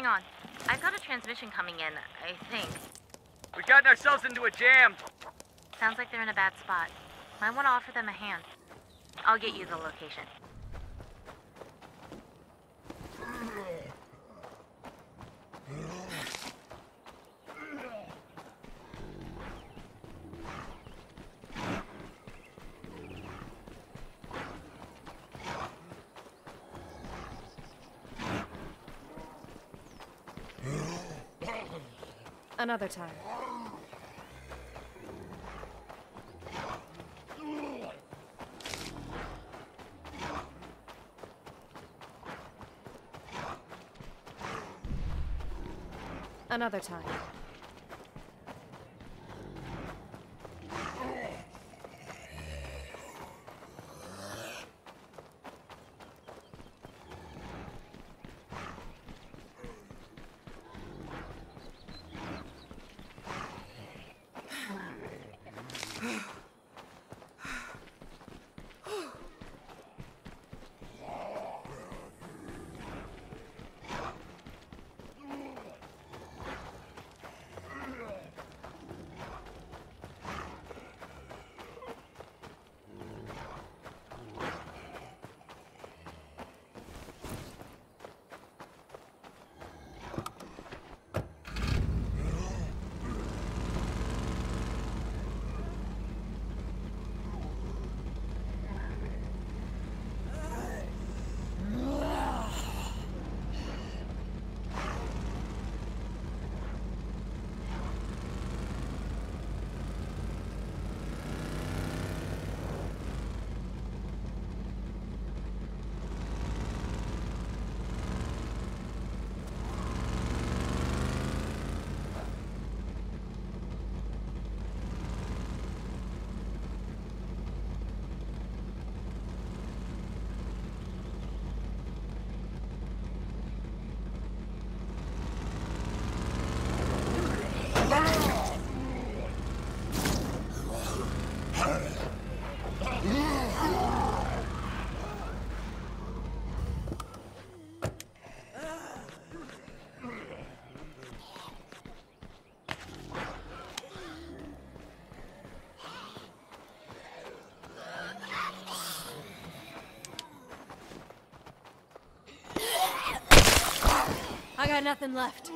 hang on. I've got a transmission coming in, I think. We've gotten ourselves into a jam. Sounds like they're in a bad spot. Might want to offer them a hand. I'll get you the location. Another time. Another time. I got nothing left.